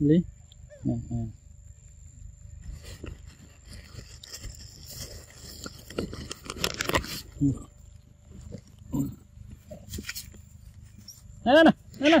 lý. À, à. Đây nè, đây nè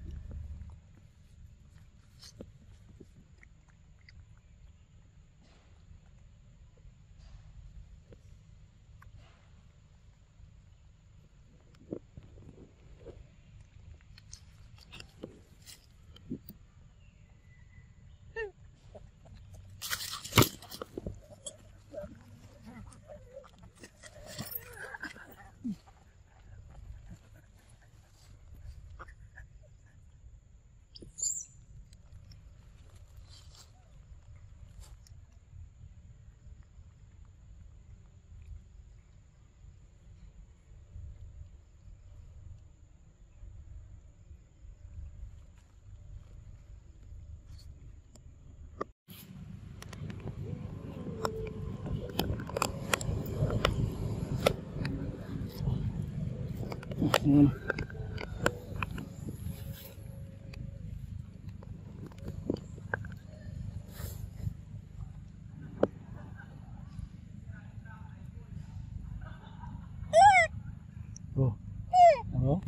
Ano? Oh. Oh.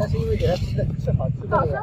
那是因为给它吃的吃好吃的